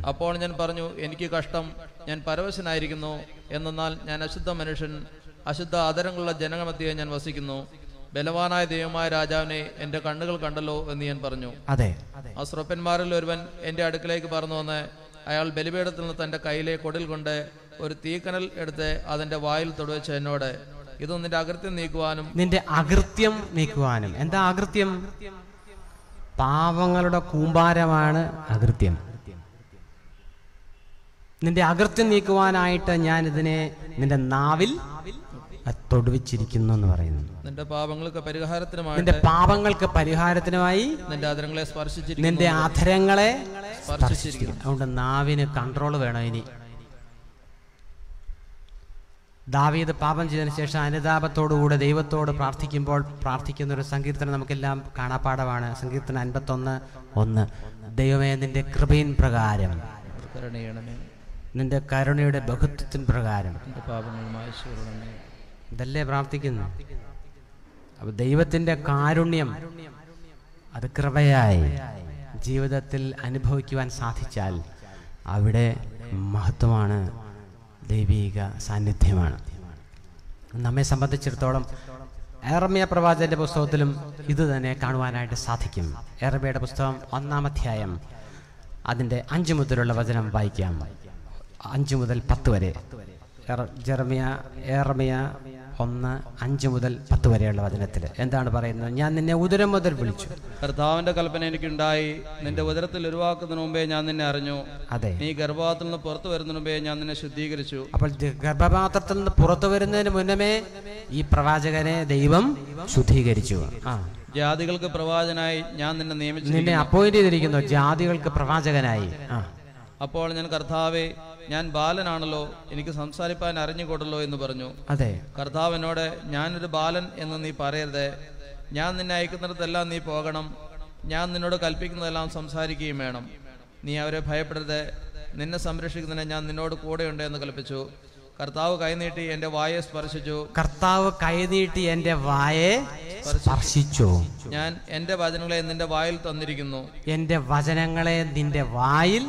അപ്പോൾ ഞാൻ പറഞ്ഞു എനിക്ക് കഷ്ടം. ഞാൻ പരവശനായിരിക്കുന്നു. എന്നാൽ ഞാൻ അശുദ്ധ മനുഷ്യൻ. അശുദ്ധ ആദരങ്ങളുള്ള ജനമധ്യയെ ഞാൻ വസിക്കുന്നു. ബലവാനായ ദൈവമായ രാജാവിനെ എന്റെ കണ്ണുകൾ കണ്ടല്ലോ എന്ന് ഞാൻ പറഞ്ഞു. അതെ. ആ സ്രൊപ്പന്മാരിൽ ഒരുവൻ എന്റെ അടുക്കലേക്ക് പറഞ്ഞു വന്ന് അയാൾ ബലിപീഠത്തിൽ നിന്ന് തന്റെ കയ്യിലെ കൊടിൽ കൊണ്ട് ഒരു തീക്കനൽ എടുത്ത് അതിന്റെ വായിൽ തൊടുവെച്ച് എന്നോട്. ഇത് നിന്റെ അകൃത്യം നീക്കുവാനും നിന്റെ അകൃത്യം നീക്കുവാനും. എന്താ അകൃത്യം? പാവങ്ങളുടെ കൂമ്പാരമാണ് അകൃത്യം. നിന്റെ അകൃത്യം നീക്കുവാനായിട്ട് ഞാൻ ഇതിനെ നിന്റെ നാവിൽ തൊടുവിച്ചിരിക്കുന്നു എന്ന് പറയുന്നു. നിന്റെ പാപങ്ങൾക്ക് പരിഹാരത്തിനുമായി നിന്റെ പാപങ്ങൾക്ക് പരിഹാരത്തിനുമായി നിന്റെ ആധരങ്ങളെ സ്പർശിച്ചിരിക്കുന്നു. നിന്റെ ആധരങ്ങളെ സ്പർശിച്ചിരിക്കുന്നു. അതുകൊണ്ട് നാവിന് കൺട്രോൾ വേണം ഇനി. ദാവീദ് പാപം ചെയ്തതിനു ശേഷം അനുതാപത്തോടുകൂടെ ദൈവത്തോട് പ്രാർത്ഥിക്കുമ്പോൾ പ്രാർത്ഥിക്കുന്ന ഒരു സങ്കീർത്തനം നമുക്കെല്ലാം കാണാപ്പാടമാണ് സങ്കീർത്തനം അൻപത്തൊന്ന് ഒന്ന്. ദൈവമേ നിന്റെ കൃപയിൻ പ്രകാരം. നിന്റെ കരുണയുടെ ബഹുത്വത്തിൻ പ്രകാരം. പാപങ്ങൾ ഇതല്ലേ പ്രാർത്ഥിക്കുന്നു? അപ്പൊ ദൈവത്തിന്റെ കാരുണ്യം അത് കൃപയായി ജീവിതത്തിൽ അനുഭവിക്കുവാൻ സാധിച്ചാൽ അവിടെ മഹത്വമാണ് ദൈവീക സാന്നിധ്യമാണ്. നമ്മെ സംബന്ധിച്ചിടത്തോളം എറമിയ പ്രവാചകന്റെ പുസ്തകത്തിലും ഇത് തന്നെ കാണുവാനായിട്ട് സാധിക്കും. എറമിയുടെ പുസ്തകം ഒന്നാം അധ്യായം അതിന്റെ അഞ്ച് മുതലുള്ള വചനം വായിക്കാം. അഞ്ച് മുതൽ പത്ത് വരെ. ജെറമിയ ഏറമിയ ഒന്ന് അഞ്ച് മുതൽ പത്ത് വരെയുള്ള വചനത്തിൽ. എന്താണ് പറയുന്നത്? ഞാൻ നിന്നെ ഉദരം മുതൽ വിളിച്ചു. കർത്താവിന്റെ കൽപ്പന എനിക്കുണ്ടായി. നിന്റെ ഉദരത്തിൽ ഉരുവാക്കുന്നതിന് മുമ്പേ ഞാൻ നിന്നെ അറിഞ്ഞു. അതെ. നീ ഗർഭപാത്രത്തിൽ നിന്ന് പുറത്തു വരുന്നതിന് മുമ്പേ ഞാൻ നിന്നെ ശുദ്ധീകരിച്ചു. അപ്പോൾ ഗർഭപാത്രത്തിൽ നിന്ന് പുറത്തു വരുന്നതിന് മുന്നമേ ഈ പ്രവാചകനെ ദൈവം ശുദ്ധീകരിച്ചു. ആ. ജാതികൾക്ക് പ്രവാചകനായി ഞാൻ നിന്നെ നിയമിച്ചു നിന്നെ അപ്പോയിന്റ് ചെയ്തിരിക്കുന്നു. ജാതികൾക്ക് പ്രവാചകനായി. ആ. അപ്പോൾ ഞാൻ കർത്താവെ ഞാൻ ബാലനാണല്ലോ. എനിക്ക് സംസാരിപ്പാൻ അറിഞ്ഞുകൂടല്ലോ എന്ന് പറഞ്ഞു. അതെ. കർത്താവ് എന്നോട് ഞാനൊരു ബാലൻ എന്ന് നീ പറയരുത്. ഞാൻ നിന്നെ അയക്കുന്നിടത്തെല്ലാം നീ പോകണം. ഞാൻ നിന്നോട് കൽപ്പിക്കുന്നതെല്ലാം സംസാരിക്കുകയും വേണം. നീ അവരെ ഭയപ്പെടരുത്. നിന്നെ സംരക്ഷിക്കുന്നതിന് ഞാൻ നിന്നോട് കൂടെയുണ്ട് എന്ന് കൽപ്പിച്ചു. കർത്താവ് കൈനീട്ടി എന്റെ വായെ സ്പർശിച്ചു. കർത്താവ് കൈനീട്ടി എന്റെ വായെ സ്പർശിച്ചു. ഞാൻ എന്റെ വചനങ്ങളെ നിന്റെ വായിൽ തന്നിരിക്കുന്നു. എന്റെ വചനങ്ങളെ നിന്റെ വായിൽ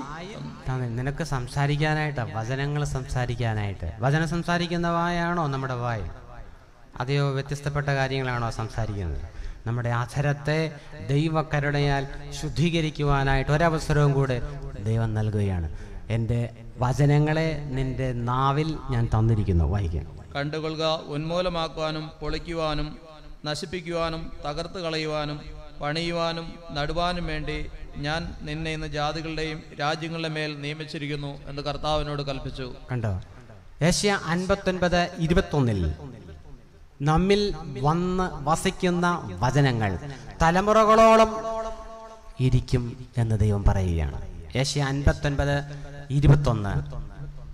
തന്നു. നിനക്ക് സംസാരിക്കാനായിട്ട് വചനങ്ങൾ സംസാരിക്കാനായിട്ട്. വചനം സംസാരിക്കുന്ന വായാണോ നമ്മുടെ വായ്? അതെയോ വ്യത്യസ്തപ്പെട്ട കാര്യങ്ങളാണോ സംസാരിക്കുന്നത്? നമ്മുടെ അധരത്തെ ദൈവക്കരുണയാൽ ശുദ്ധീകരിക്കുവാനായിട്ട് ഒരവസരവും കൂടെ ദൈവം നൽകുകയാണ്. എന്റെ വചനങ്ങളെ നിന്റെ നാവിൽ ഞാൻ തന്നിരിക്കുന്നു. വായിക്കാം. കണ്ടുകൊള്ളുക ഉന്മൂലമാക്കുവാനും പൊളിക്കുവാനും നശിപ്പിക്കുവാനും തകർത്ത് കളയുവാനും പണിയുവാനും നടുവാനും വേണ്ടി ഞാൻ നിന്നെ ഇന്ന് ജാതികളുടെയും രാജ്യങ്ങളുടെ മേൽ നിയമിച്ചിരിക്കുന്നു എന്ന് കർത്താവിനോട് കൽപ്പിച്ചു. കണ്ടോ? ഏഷ്യ അൻപത്തൊൻപത് ഇരുപത്തൊന്നിൽ നമ്മിൽ വന്ന് വസിക്കുന്ന വചനങ്ങൾ തലമുറകളോളം ഇരിക്കും എന്ന് ദൈവം പറയുകയാണ്. ഏഷ്യ അൻപത്തൊൻപത് ഇരുപത്തൊന്ന്.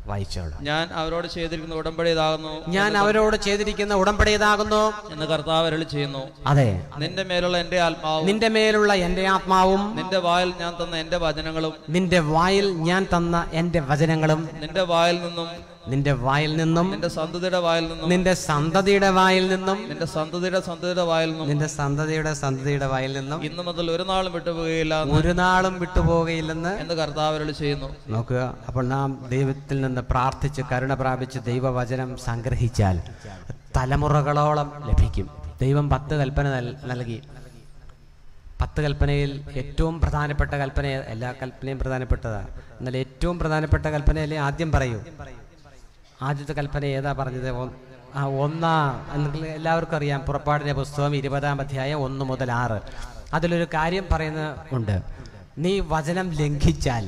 വായിച്ചോളൂ ഞാൻ അവരോട് ചെയ്തിരിക്കുന്ന ഉടമ്പടി ഇതാകുന്നു ഞാൻ അവരോട് ചെയ്തിരിക്കുന്ന ഉടമ്പടി ഇതാകുന്നു. എന്ന് കർത്താവ് അരളി ചെയ്യുന്നു. അതെ. നിന്റെ മേലുള്ള എന്റെ ആത്മാവും നിന്റെ മേലുള്ള എന്റെ ആത്മാവും നിന്റെ വായിൽ ഞാൻ തന്ന എന്റെ വചനങ്ങളും നിന്റെ വായിൽ ഞാൻ തന്ന എന്റെ വചനങ്ങളും നിന്റെ വായിൽ നിന്നും നിന്റെ വായിൽ നിന്നും നിന്റെ സന്തതിയുടെ വായിൽ നിന്നും നിന്റെ സന്തതിയുടെ വായിൽ നിന്നും നിന്റെ സന്തതിയുടെ സന്തതിയുടെ വായിൽ നിന്നും നിന്റെ സന്തതിയുടെ സന്തതിയുടെ വായിൽ നിന്നും ഇന്ന് മുതൽ ഒരു നാളും വിട്ടുപോകുകയില്ല ഒരു നാളും വിട്ടുപോകുകയില്ലെന്ന് എന്ന് കർത്താവരോട് ചെയ്യുന്നു. നോക്കുക. അപ്പോൾ നാം ദൈവത്തിൽ നിന്ന് പ്രാർത്ഥിച്ച് കരുണ പ്രാപിച്ച് ദൈവവചനം സംഗ്രഹിച്ചാൽ തലമുറകളോളം ലഭിക്കും. ദൈവം പത്ത് കൽപ്പന നൽകി. പത്ത് കൽപ്പനയിൽ ഏറ്റവും പ്രധാനപ്പെട്ട കൽപ്പന എല്ലാ കൽപ്പനയും പ്രധാനപ്പെട്ടതാണ് എന്നാൽ ഏറ്റവും പ്രധാനപ്പെട്ട കൽപ്പനയല്ലേ ആദ്യം പറയൂ. ആദ്യത്തെ കൽപ്പന ഏതാ പറഞ്ഞത്? ഒന്നാം എന്ന് എല്ലാവർക്കും അറിയാം. പുറപ്പാടിന്റെ പുസ്തകം ഇരുപതാം അധ്യായം ഒന്ന് മുതൽ ആറ്. അതിലൊരു കാര്യം പറയുന്ന ഉണ്ട്. നീ വചനം ലംഘിച്ചാൽ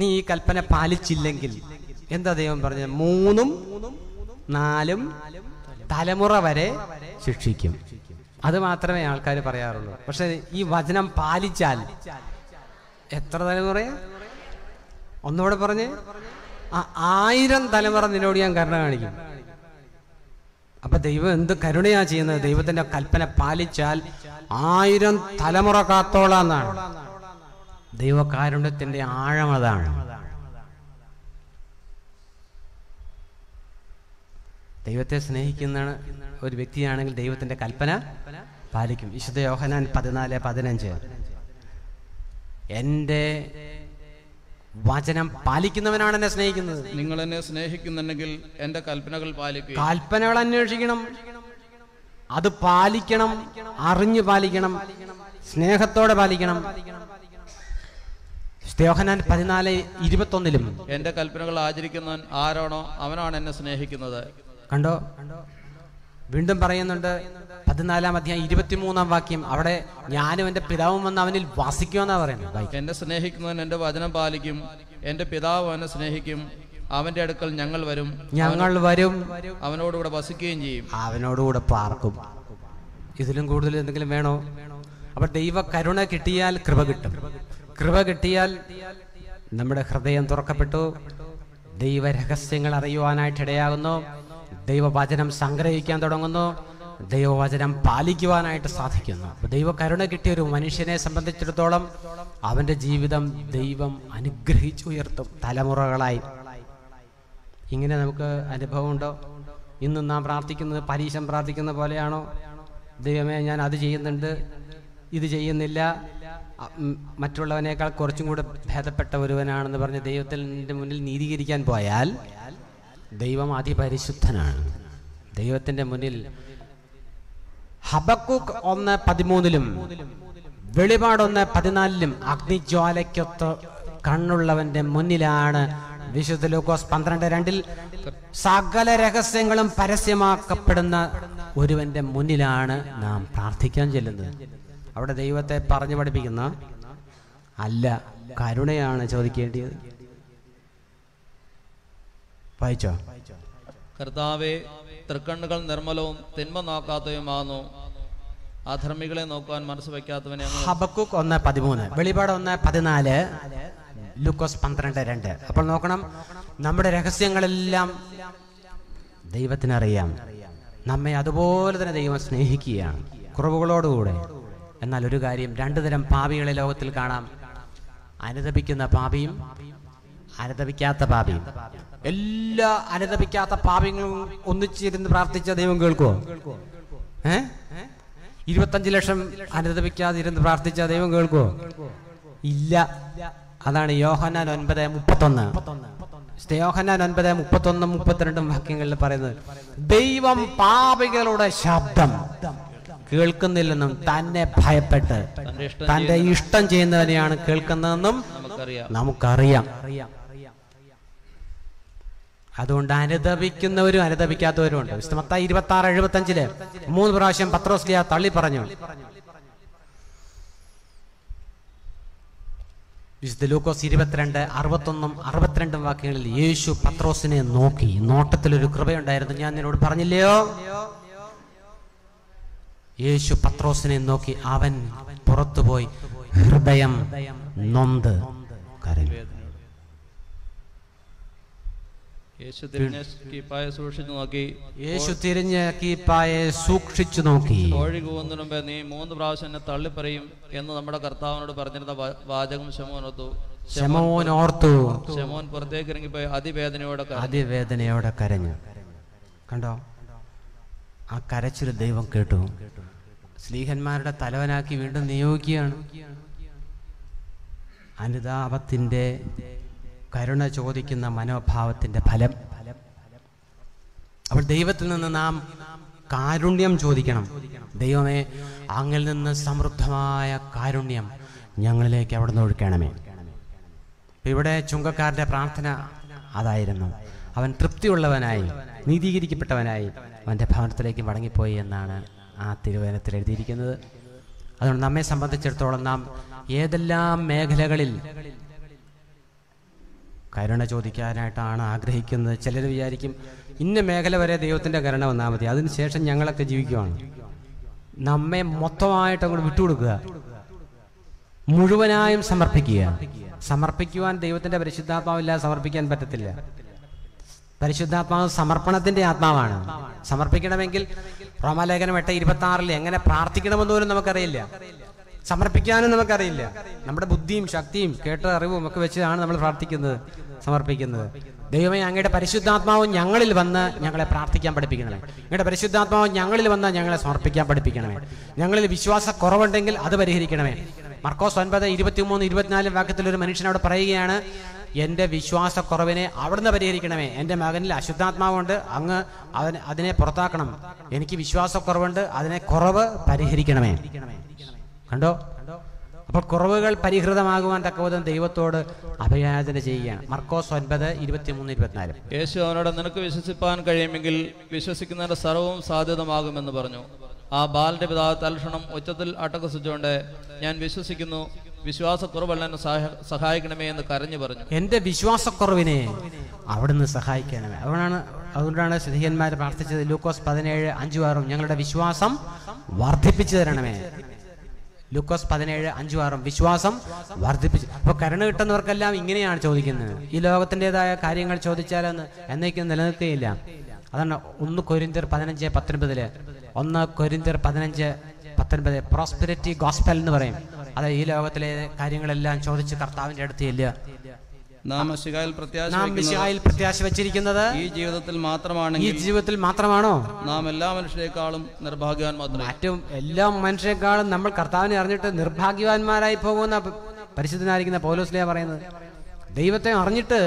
നീ ഈ കൽപ്പന പാലിച്ചില്ലെങ്കിൽ എന്താ ദൈവം പറഞ്ഞത്? മൂന്നും നാലും തലമുറ വരെ ശിക്ഷിക്കും. അത് മാത്രമേ ആൾക്കാർ പറയാറുള്ളൂ. പക്ഷെ ഈ വചനം പാലിച്ചാൽ എത്ര തലമുറയാ? ഒന്നുകൂടെ പറഞ്ഞ്. ആയിരം തലമുറ നിന്നോട് ഞാൻ കരുണ കാണിക്കും. അപ്പൊ ദൈവം എന്ത് കരുണയാ ചെയ്യുന്നത്? ദൈവത്തിന്റെ കൽപ്പന പാലിച്ചാൽ ആയിരം തലമുറ കാത്തോളാന്നാണ്. ദൈവകാരുണ്യത്തിന്റെ ആഴം അതാണ്. ദൈവത്തെ സ്നേഹിക്കുന്ന ഒരു വ്യക്തിയാണെങ്കിൽ ദൈവത്തിന്റെ കൽപ്പന പാലിക്കും. വിശുദ്ധ യോഹനാൻ പതിനാല് പതിനഞ്ച്. എന്റെ വചനം പാലിക്കുന്നവനാണ് എന്നെ സ്നേഹിക്കുന്നത്. നിങ്ങൾ എന്നെ സ്നേഹിക്കുന്നുണ്ടെങ്കിൽ എന്റെ കൽപ്പനകൾ പാലിക്കുക. കൽപ്പനകൾ അന്വേഷിക്കണം. അത് പാലിക്കണം അറിഞ്ഞു പാലിക്കണം സ്നേഹത്തോടെ പാലിക്കണം. യോഹനാൻ പതിനാല് ഇരുപത്തൊന്നിലും. എന്റെ കൽപ്പനകൾ ആചരിക്കുന്ന ആരാണോ അവനാണ് എന്നെ സ്നേഹിക്കുന്നത്. കണ്ടോ? വീണ്ടും പറയുന്നുണ്ട് പതിനാലാം അധ്യായം ഇരുപത്തിമൂന്നാം വാക്യം. അവിടെ ഞാനും എന്റെ പിതാവും വന്ന് അവനിൽ വസിക്കുമെന്നാ പറയുന്നത്. എന്നെ സ്നേഹിക്കുന്നവൻ എന്റെ വചനം പാലിക്കും. എന്റെ പിതാവ് അവനെ സ്നേഹിക്കും. അവന്റെ അടുക്കൽ ഞങ്ങൾ വരും. ഞങ്ങൾ വരും. അവനോടുകൂടെ വസിക്കുകയും ചെയ്യും. അവനോടുകൂടെ പാർക്കും. ഇതിലും കൂടുതൽ എന്തെങ്കിലും വേണോ? അപ്പൊ ദൈവ കരുണ കിട്ടിയാൽ കൃപ കിട്ടും. കൃപ കിട്ടിയാൽ നമ്മുടെ ഹൃദയം തുറക്കപ്പെട്ടു. ദൈവ രഹസ്യങ്ങൾ അറിയുവാനായിട്ട് ഇടയാകുന്നു. ദൈവവചനം സംഗ്രഹിക്കാൻ തുടങ്ങുന്നു. ദൈവവചനം പാലിക്കുവാനായിട്ട് സാധിക്കുന്നു. ദൈവകരുണ ദൈവ കരുണ കിട്ടിയ ഒരു മനുഷ്യനെ സംബന്ധിച്ചിടത്തോളം അവന്റെ ജീവിതം ദൈവം അനുഗ്രഹിച്ചുയർത്തും തലമുറകളായി. ഇങ്ങനെ നമുക്ക് അനുഭവമുണ്ടോ? ഇന്നും നാം പ്രാർത്ഥിക്കുന്നത് പരീശം പ്രാർത്ഥിക്കുന്ന പോലെയാണോ? ദൈവമേ ഞാൻ അത് ചെയ്യുന്നുണ്ട് ഇത് ചെയ്യുന്നില്ല. മറ്റുള്ളവനേക്കാൾ കുറച്ചും കൂടെ ഭേദപ്പെട്ട ഒരുവനാണെന്ന് പറഞ്ഞ് ദൈവത്തിന്റെ മുന്നിൽ നീതീകരിക്കാൻ പോയാൽ ദൈവം അതിപരിശുദ്ധനാണ്. ദൈവത്തിന്റെ മുന്നിൽ ഹബക്കുക്ക് ഒന്ന് പതിമൂന്നിലും വെളിപാട് ഒന്ന് പതിനാലിലും അഗ്നിജ്വാലയ്ക്കൊത്ത് കണ്ണുള്ളവന്റെ മുന്നിലാണ്. വിശുദ്ധ ലൂക്കോസ് പന്ത്രണ്ട് രണ്ടിൽ സകല രഹസ്യങ്ങളും പരസ്യമാക്കപ്പെടുന്ന ഒരുവന്റെ മുന്നിലാണ് നാം പ്രാർത്ഥിക്കാൻ ചെല്ലുന്നത്. അവിടെ ദൈവത്തെ പറഞ്ഞു പഠിപ്പിക്കുന്ന അല്ല കരുണയാണ് ചോദിക്കേണ്ടത് വായിച്ചോ? കർത്താവെ തൃക്കണ്ണുകൾ നിർമ്മലവും തിന്മ നോക്കാത്തവയുമാകുന്നു അധർമ്മികളെ നോക്കുവാൻ മനസ്സ് വയ്ക്കാത്തവനെ ഹബക്കുക് ഒന്ന് പതിമൂന്ന് വെളിപാട് ഒന്ന് പതിനാല് ലൂക്കോസ് പന്ത്രണ്ട് രണ്ട്. അപ്പോൾ നോക്കണം നമ്മുടെ രഹസ്യങ്ങളെല്ലാം ദൈവത്തിനറിയാം. നമ്മെ അതുപോലെ തന്നെ ദൈവം സ്നേഹിക്കുകയാണ്. കുറവുകളോടുകൂടെ. എന്നാൽ ഒരു കാര്യം രണ്ടു തരം പാപികളെ ലോകത്തിൽ കാണാം. അനുദപിക്കുന്ന പാപിയും അനുദപിക്കാത്ത പാപിയും. എല്ലാ അനുദപിക്കാത്ത പാപങ്ങളും ഒന്നിച്ചിരുന്ന് പ്രാർത്ഥിച്ച ദൈവം കേൾക്കുമോ ഏ? ഇരുപത്തഞ്ച് ലക്ഷം അനുദപിക്കാതെ ഇരുന്ന് പ്രാർത്ഥിച്ച ദൈവം കേൾക്കുമോ ഇല്ല. അതാണ് യോഹന്നാൻ ഒൻപത് മുപ്പത്തൊന്ന്. യോഹന്നാൻ ഒൻപത് മുപ്പത്തൊന്നും മുപ്പത്തിരണ്ടും വാക്യങ്ങളിൽ പറയുന്നത് ദൈവം പാപികളുടെ ശബ്ദം കേൾക്കുന്നില്ലെന്നും തന്നെ ഭയപ്പെട്ട് തന്റെ ഇഷ്ടം ചെയ്യുന്നതിനെയാണ് ചെയ്യുന്നവനെയാണ് കേൾക്കുന്നതെന്നും നമുക്കറിയാം. നമുക്കറിയാം. അതുകൊണ്ട് അനുദപിക്കുന്നവരും അനുദപിക്കാത്തവരും ഉണ്ട്. വിശുദ്ധ മത്തായി ഇരുപത്തി ആറ് എഴുപത്തി അഞ്ചിൽ മൂന്ന് പ്രാവശ്യം പത്രോസ്ലിയ തള്ളി പറഞ്ഞു. വിശുദ്ധ ലൂക്കോസ് ഇരുപത്തിരണ്ട് അറുപത്തൊന്നും അറുപത്തിരണ്ടും വാക്യങ്ങളിൽ യേശു പത്രോസിനെ നോക്കി. നോട്ടത്തിൽ ഒരു കൃപയുണ്ടായിരുന്നു. ഞാൻ നിന്നോട് പറഞ്ഞില്ലയോ? യേശു പത്രോസിനെ നോക്കി. അവൻ പുറത്തുപോയി. ഹൃദയം നൊന്ത് കരഞ്ഞു. യേശു തിരിഞ്ഞ കീപ്പായ സൂക്ഷിച്ചു നോക്കി. യേശു തിരിഞ്ഞ് കീപ്പായെ സൂക്ഷിച്ചു നോക്കി. കോഴി കൂവുന്നതിന് മുമ്പേ നീ മൂന്ന് പ്രാവശ്യം എന്നെ തള്ളിപ്പറയും എന്ന് നമ്മുടെ കർത്താവിനോട് പറഞ്ഞിരുന്ന വാചകം ശമോനൊത്തു ശമോൻ ഓർത്തു. ശമോൻ പുറത്തേക്ക് ഇറങ്ങിപ്പോയി. അതിവേദനയോടെ കരഞ്ഞു. അതിവേദനയോടെ കരഞ്ഞു. കണ്ടോ? ആ കരച്ചിൽ ദൈവം കേട്ടു. സ്ലീഹന്മാരുടെ തലവനാക്കി വീണ്ടും നിയോഗിക്കുകയാണ്. അനുതാപത്തിന്റെ കരുണ ചോദിക്കുന്ന മനോഭാവത്തിന്റെ ഫലം. അപ്പോൾ ദൈവത്തിൽ നിന്ന് നാം കാരുണ്യം ചോദിക്കണം. ദൈവമേ അങ്ങിൽ നിന്ന് സമൃദ്ധമായ കാരുണ്യം ഞങ്ങളിലേക്ക് അവിടെ നിന്ന് ഒഴുക്കണമേ ഇവിടെ ചുങ്കക്കാരന്റെ പ്രാർത്ഥന അതായിരുന്നു. അവൻ തൃപ്തിയുള്ളവനായി നീതീകരിക്കപ്പെട്ടവനായി അവന്റെ ഭവനത്തിലേക്ക് മടങ്ങിപ്പോയി എന്നാണ് ആ തിരുവചനത്തിൽ എഴുതിയിരിക്കുന്നത്. അതുകൊണ്ട് നമ്മെ സംബന്ധിച്ചിടത്തോളം നാം ഏതെല്ലാം മേഖലകളിൽ കരുണ ചോദിക്കാനായിട്ടാണ് ആഗ്രഹിക്കുന്നത്. ചിലർ വിചാരിക്കും ഇന്ന മേഖല വരെ ദൈവത്തിന്റെ കരുണ വന്നാൽ മതി. അതിനുശേഷം ഞങ്ങളൊക്കെ ജീവിക്കുവാണ്. നമ്മെ മൊത്തമായിട്ട് അങ്ങോട്ട് വിട്ടുകൊടുക്കുക. മുഴുവനായും സമർപ്പിക്കുക. സമർപ്പിക്കുവാൻ ദൈവത്തിന്റെ പരിശുദ്ധാത്മാവില്ലാതെ സമർപ്പിക്കാൻ പറ്റത്തില്ല. പരിശുദ്ധാത്മാവ് സമർപ്പണത്തിന്റെ ആത്മാവാണ്. സമർപ്പിക്കണമെങ്കിൽ റോമാലേഖനം എട്ട് ഇരുപത്തി ആറിൽ എങ്ങനെ പ്രാർത്ഥിക്കണമെന്ന് പോലും നമുക്കറിയില്ല. സമർപ്പിക്കാനും നമുക്കറിയില്ല. നമ്മുടെ ബുദ്ധിയും ശക്തിയും കേട്ട അറിവും ഒക്കെ വെച്ചാണ് നമ്മൾ പ്രാർത്ഥിക്കുന്നത്. സമർപ്പിക്കുന്നത്. ദൈവമേ അങ്ങയുടെ പരിശുദ്ധാത്മാവ് ഞങ്ങളിൽ വന്ന് ഞങ്ങളെ പ്രാർത്ഥിക്കാൻ പഠിപ്പിക്കണമേ. അങ്ങയുടെ പരിശുദ്ധാത്മാവ് ഞങ്ങളിൽ വന്ന് ഞങ്ങളെ സമർപ്പിക്കാൻ പഠിപ്പിക്കണമേ. ഞങ്ങളിൽ വിശ്വാസ കുറവുണ്ടെങ്കിൽ അത് പരിഹരിക്കണമേ. മർക്കോസ് ഒൻപത് ഇരുപത്തിമൂന്ന് ഇരുപത്തിനാല് വാക്യത്തിൽ ഒരു മനുഷ്യനോട് പറയുകയാണ് എന്റെ വിശ്വാസക്കുറവിനെ അവിടുന്ന് പരിഹരിക്കണമേ. എന്റെ മകനിൽ അശുദ്ധാത്മാവുണ്ട്. അങ്ങ് അവൻ അതിനെ പുറത്താക്കണം. എനിക്ക് വിശ്വാസക്കുറവുണ്ട്. അതിനെ കുറവ് പരിഹരിക്കണമേ. കണ്ടോ? അപ്പോൾ കുറവുകൾ പരിഹൃതമാകുവാൻ തക്കവിധം ദൈവത്തോട് അഭയാചന ചെയ്യുകയാണ്. മർക്കോസ് ഒൻപത് ഇരുപത്തിമൂന്ന് ഇരുപത്തിനാല്. യേശു അവനോട് നിനക്ക് വിശ്വസിപ്പാൻ കഴിയുമെങ്കിൽ വിശ്വസിക്കുന്നതിന്റെ സർവവും സാധ്യതമാകുമെന്ന് പറഞ്ഞു. ആ ബാലന്റെ പിതാവ് തൽക്ഷണം ഉച്ചത്തിൽ അട്ടക്കസിച്ചുകൊണ്ട് ഞാൻ വിശ്വസിക്കുന്നു വിശ്വാസക്കുറവല്ല എന്നെ സഹായിക്കണമേ എന്ന് കരഞ്ഞു പറഞ്ഞു. എന്റെ വിശ്വാസക്കുറവിനെ അവിടുന്ന് സഹായിക്കണമേ. അതുകൊണ്ടാണ് അതുകൊണ്ടാണ് സ്ത്രീയന്മാർ പ്രാർത്ഥിച്ചത് ലൂക്കോസ് പതിനേഴ് അഞ്ചു ആറും ഞങ്ങളുടെ വിശ്വാസം വർദ്ധിപ്പിച്ചു തരണമേ. ലൂക്കോസ് പതിനേഴ് അഞ്ചു ആറും. വിശ്വാസം വർദ്ധിപ്പിച്ചു. അപ്പോൾ കരുണ കിട്ടുന്നവർക്കെല്ലാം ഇങ്ങനെയാണ് ചോദിക്കുന്നത്. ഈ ലോകത്തിന്റെതായ കാര്യങ്ങൾ ചോദിച്ചാലെന്ന് എന്നേക്കും നിലനിൽക്കുകയില്ല. അതാണ് ഒന്ന് കൊരിന്തിർ പതിനഞ്ച് പത്തൊൻപതിൽ. ഒന്ന് കൊരിന്തിർ പതിനഞ്ച് പത്തൊൻപത് പ്രോസ്പെരിറ്റി ഗോസ്പൽ എന്ന് പറയും. അതായത് ഈ ലോകത്തിലെ കാര്യങ്ങളെല്ലാം ചോദിച്ച് കർത്താവിന്റെ അടുത്ത് ഇല്ല നാം മിശിഹായിൽ പ്രത്യാശ വെച്ചിരിക്കുന്നത് ഈ ജീവിതത്തിൽ ഈ ജീവിതത്തിൽ മാത്രമാണോ? നാം എല്ലാ മനുഷ്യരെക്കാളും നിർഭാഗ്യവാൻ മാത്രമേ മറ്റും എല്ലാ മനുഷ്യരെക്കാളും നമ്മൾ കർത്താവിനെ അറിഞ്ഞിട്ട് നിർഭാഗ്യവാന്മാരായി പോകുന്ന പരിശുദ്ധനായിരിക്കുന്ന പൗലോസ്ലിയ പറയുന്നത്. ദൈവത്തെ അറിഞ്ഞിട്ട്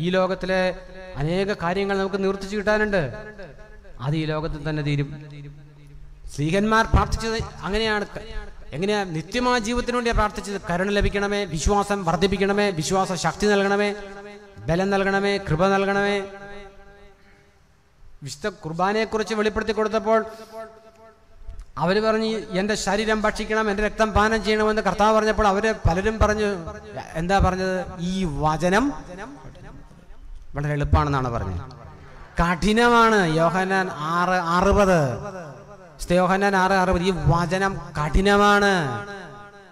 ഈ ലോകത്തിലെ അനേക കാര്യങ്ങൾ നമുക്ക് നിവർത്തിച്ചു കിട്ടാനുണ്ട്. അത് ഈ ലോകത്തിൽ തന്നെ തീരും. സ്ത്രീഹന്മാർ പ്രാർത്ഥിച്ചത് അങ്ങനെയാണ്. എങ്ങനെയാ നിത്യമാ ജീവിതത്തിന് വേണ്ടി പ്രാർത്ഥിച്ചത്? കരുണ ലഭിക്കണമേ വിശ്വാസം വർദ്ധിപ്പിക്കണമേ വിശ്വാസ ശക്തി നൽകണമേ ബലം നൽകണമേ കൃപ നൽകണമേ. വിശുദ്ധ കുർബാനയെ കുറിച്ച് വെളിപ്പെടുത്തി കൊടുത്തപ്പോൾ അവർ പറഞ്ഞു എന്റെ ശരീരം ഭക്ഷിക്കണം എന്റെ രക്തം പാനം ചെയ്യണമെന്ന് കർത്താവ് പറഞ്ഞപ്പോൾ അവർ പലരും പറഞ്ഞു എന്താ പറഞ്ഞത്? ഈ വചനം വളരെ എളുപ്പമാണെന്നാണ് പറഞ്ഞത്. കഠിനമാണ്. യോഹനാൻ ആറ് അറുപത്. യോഹന്നാൻ ആറ് അറുപത് ഈ വചനം കഠിനമാണ്.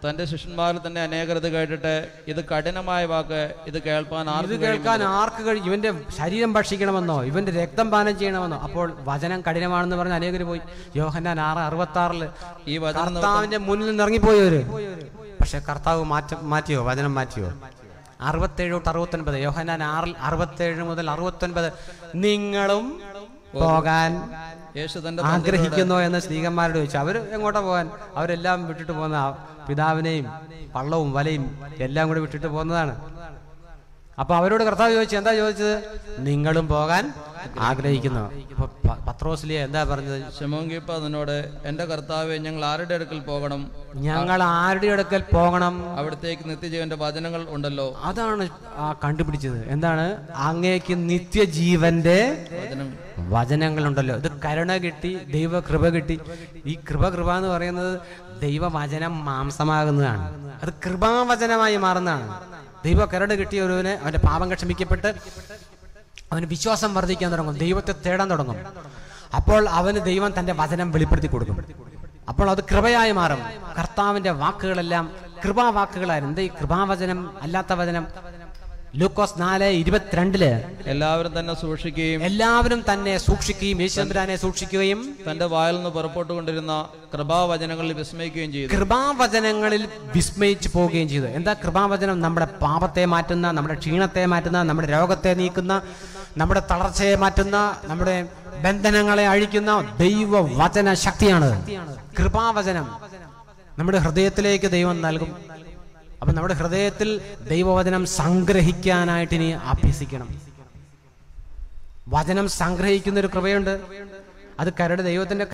തന്റെ ശിഷ്യന്മാരിൽ തന്നെ അനേകർ ഇത് കേട്ടിട്ട് ഇത് കഠിനമായ വാക്ക് ഇത് കേൾപ്പാൻ ഇത് കേൾക്കാൻ ആർക്ക് കഴിയും ഇവന്റെ ശരീരം ഭക്ഷിക്കണമെന്നോ ഇവന്റെ രക്തം പാനം ചെയ്യണമെന്നോ അപ്പോൾ വചനം കഠിനമാണെന്ന് പറഞ്ഞ് അനേകർ പോയി. യോഹന്നാൻ ആറ് അറുപത്തി ആറിൽ ഈ കർത്താവിന്റെ മുന്നിൽ നിന്ന് ഇറങ്ങിപ്പോയവര്. പക്ഷെ കർത്താവ് മാറ്റ മാറ്റിയോ? വചനം മാറ്റിയോ? അറുപത്തേഴ് തൊട്ട് അറുപത്തൊൻപത്. യോഹന്നാൻ ആറിൽ അറുപത്തേഴ് മുതൽ അറുപത്തൊൻപത്. നിങ്ങളും പോകാൻ ആഗ്രഹിക്കുന്നോ എന്ന് സ്ത്രീകന്മാരോട് ചോദിച്ചു. അവർ എങ്ങോട്ടാ പോകാൻ? അവരെല്ലാം വിട്ടിട്ട് പോകുന്ന പിതാവിനെയും പള്ളവും വലയും എല്ലാം കൂടെ വിട്ടിട്ട് പോകുന്നതാണ്. അപ്പൊ അവരോട് കർത്താവ് ചോദിച്ചു എന്താ ചോദിച്ചത്? നിങ്ങളും പോകാൻ ആഗ്രഹിക്കുന്നു. അപ്പൊ പ- പത്രോസ്ലിയ എന്താ പറഞ്ഞത്? ശമോങ്കിപ്പ അതിനോട് എന്റെ കർത്താവ് ഞങ്ങൾ ആരുടെ അടുക്കൽ പോകണം? ഞങ്ങൾ ആരുടെ അടുക്കൽ പോകണം? അവിടത്തേക്ക് നിത്യജീവന്റെ വചനങ്ങൾ ഉണ്ടല്ലോ. അതാണ് ആ കണ്ടുപിടിച്ചത്. എന്താണ്? അങ്ങേക്ക് നിത്യജീവന്റെ വചനം. വചനങ്ങളുണ്ടല്ലോ. ഇത് കരുണ കിട്ടി ദൈവ കൃപ കിട്ടി. ഈ കൃപ കൃപ എന്ന് പറയുന്നത് ദൈവവചനം മാംസമാകുന്നതാണ്. അത് കൃപാവചനമായി മാറുന്നതാണ്. ദൈവ കരുണ കിട്ടിയ ഒരുവന് അവന്റെ പാപം ക്ഷമിക്കപ്പെട്ട് അവന് വിശ്വാസം വർദ്ധിക്കാൻ തുടങ്ങും ദൈവത്തെ തേടാൻ തുടങ്ങും. അപ്പോൾ അവന് ദൈവം തന്റെ വചനം വെളിപ്പെടുത്തി കൊടുക്കും. അപ്പോൾ അത് കൃപയായി മാറും. കർത്താവിന്റെ വാക്കുകളെല്ലാം കൃപാവാക്കുകളായിരുന്നു. എന്താ ഈ കൃപാവചനം അല്ലാത്ത വചനം ലൂക്കോസ് നാല് ഇരുപത്തിരണ്ടിൽ. എല്ലാവരും തന്നെ സൂക്ഷിക്കുകയും എല്ലാവരും തന്നെ സൂക്ഷിക്കുകയും യേശുദാനെ സൂക്ഷിക്കുകയും തന്റെ വായിൽ നിന്ന് പുറപ്പെട്ടു കൊണ്ടിരുന്ന കൃപാവചനങ്ങളിൽ വിസ്മയിക്കുകയും ചെയ്തു. കൃപാവചനങ്ങളിൽ വിസ്മയിച്ചു പോവുകയും ചെയ്തു. എന്താ കൃപാവചനം? നമ്മുടെ പാപത്തെ മാറ്റുന്ന നമ്മുടെ ക്ഷീണത്തെ മാറ്റുന്ന നമ്മുടെ രോഗത്തെ നീക്കുന്ന നമ്മുടെ തളർച്ചയെ മാറ്റുന്ന നമ്മുടെ ബന്ധനങ്ങളെ അഴിക്കുന്ന ദൈവ വചന ശക്തിയാണ് കൃപാവചനം. നമ്മുടെ ഹൃദയത്തിലേക്ക് ദൈവം നൽകും. അപ്പൊ നമ്മുടെ ഹൃദയത്തിൽ ദൈവവചനം സംഗ്രഹിക്കാനായിട്ട് ഇനി അഭ്യസിക്കണം. വചനം സംഗ്രഹിക്കുന്ന ഒരു കൃപയുണ്ട്. അത് കരട് ദൈവത്തിന്റെ